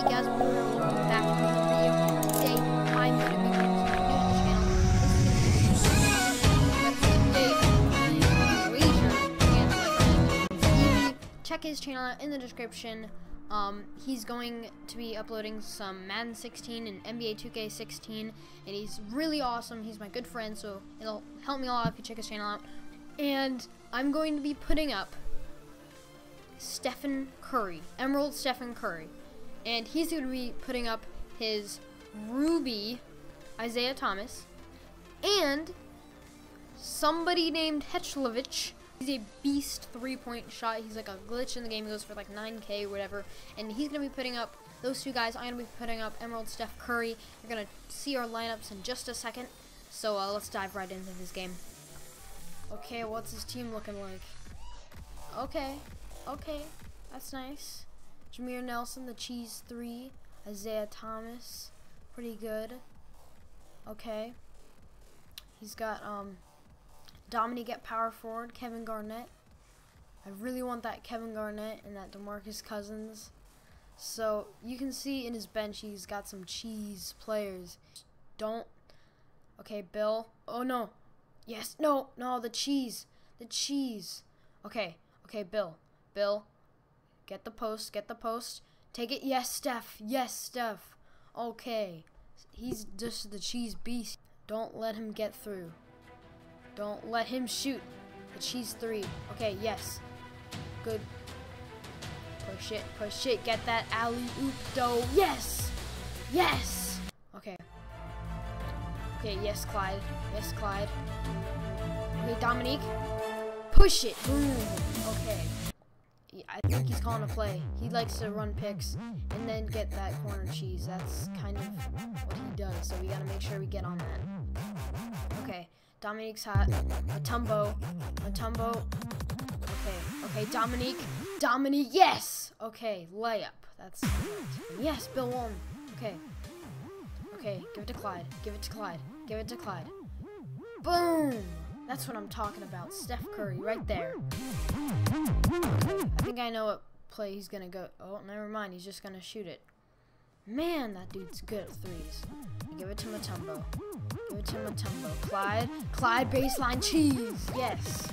Hey guys, welcome back to another video. Today, I'm going to be bringing some new channel. This is going Stevie. Check his channel out in the description. Um, he's going to be uploading some Madden 16 and NBA 2K16, and he's really awesome. He's my good friend, so it'll help me a lot if you check his channel out. And I'm going to be putting up Stephen Curry, Emerald Stephen Curry. And he's going to be putting up his Ruby Isaiah Thomas and somebody named Hetchlovich. He's a beast three point shot. He's like a glitch in the game. He goes for like 9k or whatever. And he's going to be putting up those two guys. I'm going to be putting up Emerald Steph Curry. You're going to see our lineups in just a second. So uh, let's dive right into this game. Okay, what's his team looking like? Okay, okay, that's nice. Jameer Nelson, the cheese three. Isaiah Thomas, pretty good. Okay. He's got um Dominique at power forward, Kevin Garnett. I really want that Kevin Garnett and that DeMarcus Cousins. So you can see in his bench he's got some cheese players. Don't Okay, Bill. Oh no. Yes, no, no, the cheese. The cheese. Okay, okay, Bill. Bill, Get the post. Get the post. Take it. Yes, Steph. Yes, Steph. Okay. He's just the cheese beast. Don't let him get through. Don't let him shoot. The cheese three. Okay, yes. Good. Push it. Push it. Get that alley oop though. Yes. Yes. Okay. Okay, yes, Clyde. Yes, Clyde. Okay, Dominique. Push it. Boom. Okay. I think he's calling a play. He likes to run picks and then get that corner cheese. That's kind of what he does. So we got to make sure we get on that. Okay, Dominique's hot. Mutombo. Mutombo. Okay, okay, Dominique. Dominique, yes! Okay, layup. That's Yes, Bill Walton. Okay. Okay, give it to Clyde. Give it to Clyde. Give it to Clyde. Boom! That's what I'm talking about. Steph Curry, right there. I think I know what play he's gonna go. Oh, never mind. He's just gonna shoot it. Man, that dude's good at threes. Give it to Mutombo. Give it to Mutombo. Clyde. Clyde baseline cheese. Yes.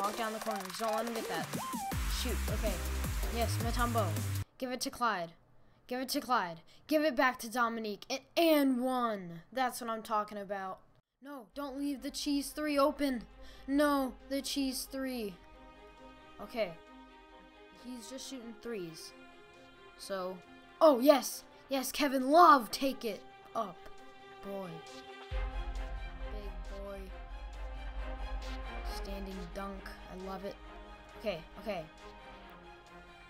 Walk down the corners. Don't let him get that. Shoot. Okay. Yes, Mutombo. Give it to Clyde. Give it to Clyde. Give it back to Dominique. And, and one. That's what I'm talking about. No, don't leave the cheese three open. No, the cheese three. Okay. He's just shooting threes. So, oh, yes. Yes, Kevin Love, take it up. Boy. Big boy. Standing dunk. I love it. Okay, okay.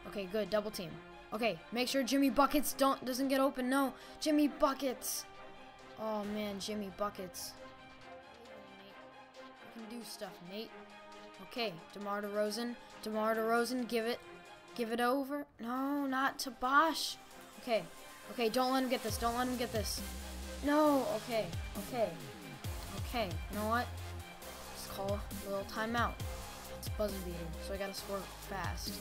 Okay, good. Double team. Okay, make sure Jimmy Buckets don't doesn't get open. No, Jimmy Buckets. Oh man, Jimmy Buckets do stuff, Nate. Okay, DeMar DeRozan. DeMar DeRozan, give it. Give it over. No, not to Bosh. Okay. Okay, don't let him get this. Don't let him get this. No. Okay. Okay. Okay. You know what? Let's call a little timeout. It's buzzer beater, so I gotta score fast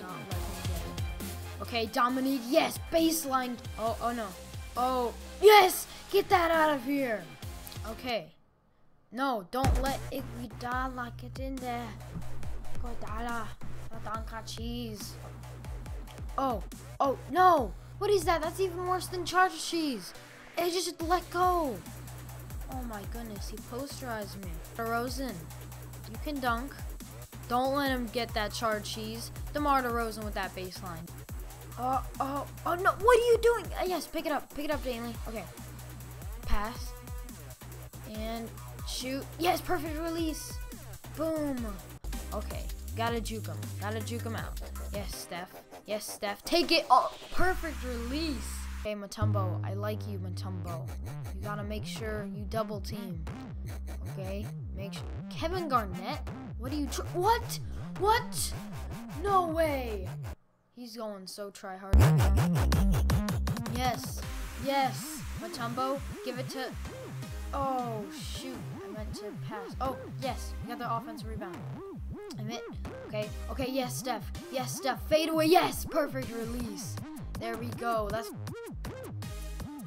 not let him get it. Okay, Dominique. Yes, baseline. Oh, oh no. Oh, yes! Get that out of here. Okay. No, don't let Iguodala get in there. Iguodala, Danka cheese. Oh, oh, no. What is that? That's even worse than charge cheese. It just let go. Oh my goodness, he posterized me. DeRozan, you can dunk. Don't let him get that charred cheese. DeMar DeRozan with that baseline. Oh, oh, oh no, what are you doing? Uh, yes, pick it up, pick it up, Danley. Okay, pass. And Shoot. Yes, perfect release. Boom. Okay. Gotta juke him. Gotta juke him out. Yes, Steph. Yes, Steph. Take it. Oh, perfect release. Okay, Mutombo. I like you, Mutombo. You gotta make sure you double team. Okay? Make sure. Kevin Garnett? What are you What? What? No way. He's going so try hard. Yes. Yes. Mutombo, give it to Oh, shoot. I meant to pass. Oh, yes. We got the offensive rebound. I'm it. Okay. Okay, yes, Steph. Yes, Steph. Fade away. Yes. Perfect release. There we go. That's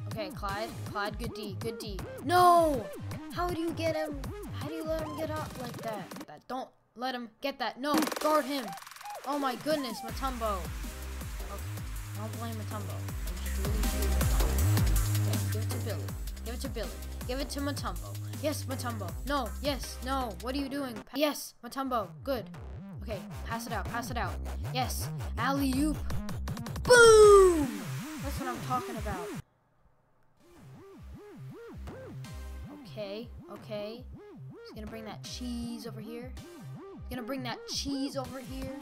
okay. Clyde, Clyde, good D, good D. No. How do you get him? How do you let him get up like that? That don't let him get that. No, guard him. Oh my goodness, Mutombo. Okay, don't blame Mutombo. Give it to Billy. Give it to Mutombo. Yes, Mutombo. No, yes, no. What are you doing? Pa yes, Mutombo. Good. Okay, pass it out, pass it out. Yes, alley oop. Boom! That's what I'm talking about. Okay, okay. He's gonna bring that cheese over here. He's gonna bring that cheese over here.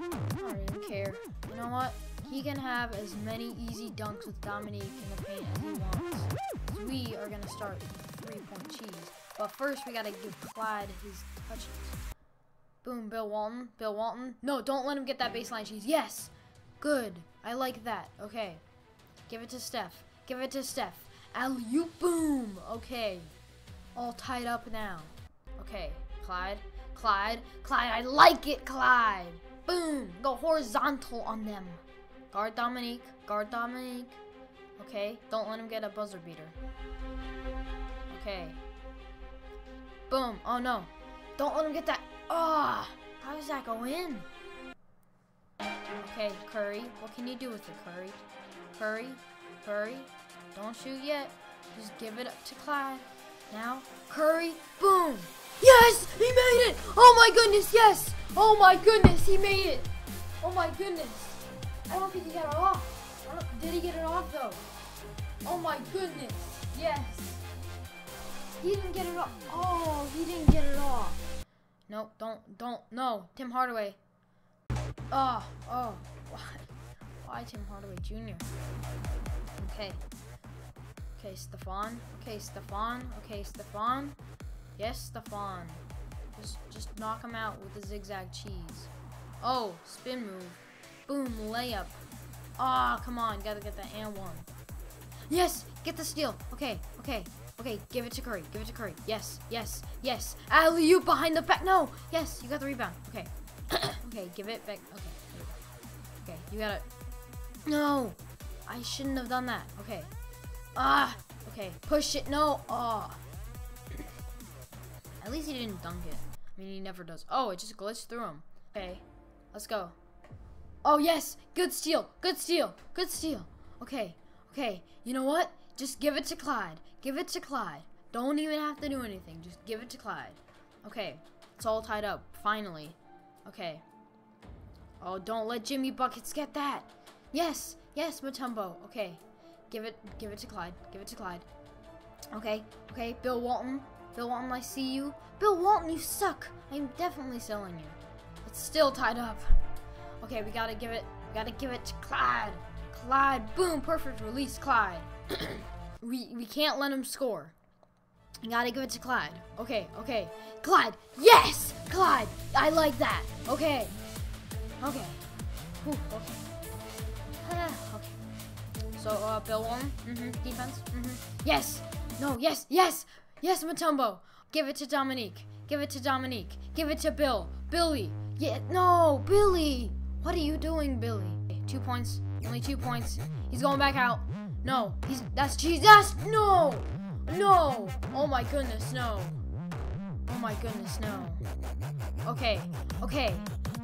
I don't care. You know what? He can have as many easy dunks with Dominique in the paint as he wants. We are gonna start three-point cheese. But first, we gotta give Clyde his touches. Boom, Bill Walton. Bill Walton. No, don't let him get that baseline cheese. Yes! Good. I like that. Okay. Give it to Steph. Give it to Steph. Alley-oop, boom! Okay. All tied up now. Okay. Clyde. Clyde. Clyde, I like it, Clyde! Boom! Go horizontal on them. Guard Dominique. Guard Dominique. Okay. Don't let him get a buzzer beater. Okay. Boom. Oh, no. Don't let him get that. Ah! Oh, how does that go in? Okay, Curry. What can you do with it, Curry? Curry? Curry? Don't shoot yet. Just give it up to Clyde. Now, Curry. Boom! Yes! He made it! Oh my goodness, yes! Oh my goodness, he made it! Oh my goodness! I don't think he got it off. Did he get it off though? Oh my goodness, yes! He didn't get it off. Oh, he didn't get it off. Nope, don't, don't, no. Tim Hardaway. Oh, oh. Why, why Tim Hardaway Jr.? Okay. Okay, Stefan. Okay, Stefan. Okay, Stefan. Yes, Stefan. Just, just knock him out with the zigzag cheese. Oh, spin move. Boom, layup. Ah, oh, come on. Gotta get the and one. Yes, get the steal. Okay, okay. Okay, give it to Curry. Give it to Curry. Yes, yes, yes. Alley you behind the back. No. Yes, you got the rebound. Okay. okay, give it back. Okay. Okay, you got it. No. I shouldn't have done that. Okay. Ah. Okay, push it. No. Oh. At least he didn't dunk it. I mean, he never does. Oh, it just glitched through him. Okay. Let's go. Oh, yes. Good steal. Good steal. Good steal. Okay. Okay. You know what? Just give it to Clyde. Give it to Clyde. Don't even have to do anything. Just give it to Clyde. Okay. It's all tied up. Finally. Okay. Oh, don't let Jimmy Buckets get that. Yes. Yes, Mutombo. Okay. Give it give it to Clyde. Give it to Clyde. Okay. Okay. Bill Walton. Bill Walton, I see you. Bill Walton, you suck. I'm definitely selling you. It's still tied up. Okay, we gotta give it we gotta give it to Clyde. Clyde. Boom. Perfect release, Clyde. we we can't let him score. You gotta give it to Clyde. Okay, okay. Clyde. Yes! Clyde. I like that. Okay. Okay. Okay. okay. So, uh, Bill Walton. Mm-hmm. Defense. Mm-hmm. Yes. No, yes, yes. Yes, Mutombo. Give it to Dominique. Give it to Dominique. Give it to Bill. Billy. Yeah, no, Billy. What are you doing, Billy? Two points. Only two points. He's going back out. No, he's that's cheese. That's no, no. Oh my goodness, no. Oh my goodness, no. Okay, okay.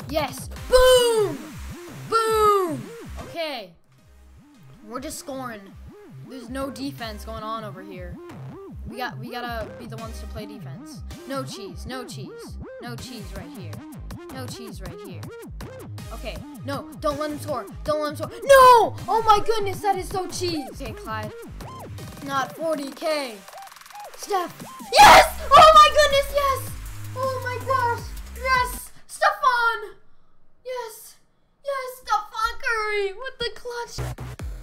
Yes. Boom, boom. Okay. We're just scoring. There's no defense going on over here. We got we gotta be the ones to play defense. No cheese, no cheese, no cheese right here. No cheese right here. Okay, no, don't let him score. Don't let him score. No! Oh my goodness, that is so cheese. Okay, Clyde. Not 40k. Steph. Yes! Oh my goodness, yes! Oh my gosh. Yes! Stefan! Yes! Yes, Stefan Curry with the clutch.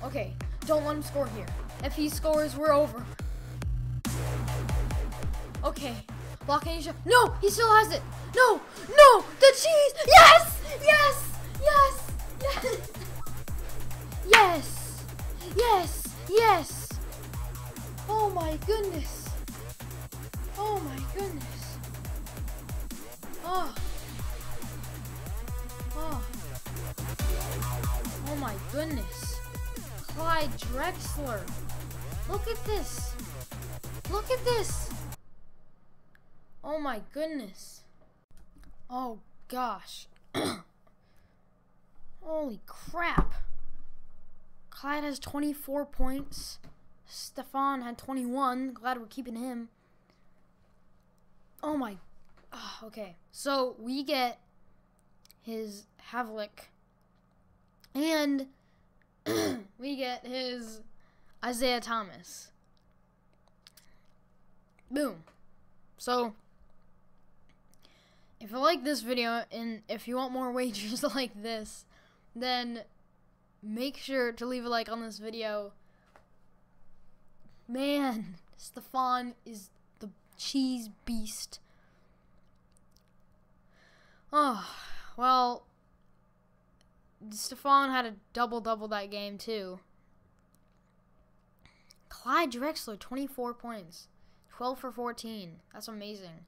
Okay, don't let him score here. If he scores, we're over. Okay, blocking shot. No, he still has it. No, no, the cheese. Yes, yes, yes, yes, yes, yes, yes. Oh my goodness. Oh my goodness. Oh. Oh. Oh my goodness. Clyde Drexler. Look at this. Look at this. Oh my goodness. Oh gosh. Holy crap. Clyde has 24 points. Stefan had 21. Glad we're keeping him. Oh my. Oh, okay. So we get his Havlik. And we get his Isaiah Thomas. Boom. So, if you like this video and if you want more wagers like this, then make sure to leave a like on this video. Man, Stefan is the cheese beast. Oh, well, Stefan had a double double that game too. Clyde Drexler, 24 points. 12 for 14. That's amazing.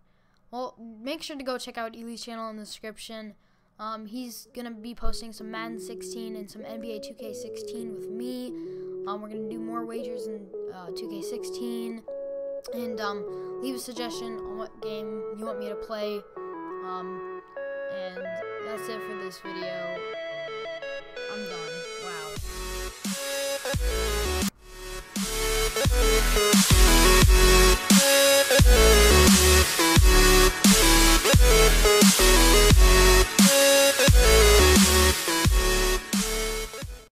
Well, make sure to go check out Elie's channel in the description. Um, he's gonna be posting some Madden 16 and some NBA 2K16 with me. Um, we're gonna do more wagers in uh, 2K16, and um, leave a suggestion on what game you want me to play. Um, and that's it for this video. I'm done. Wow.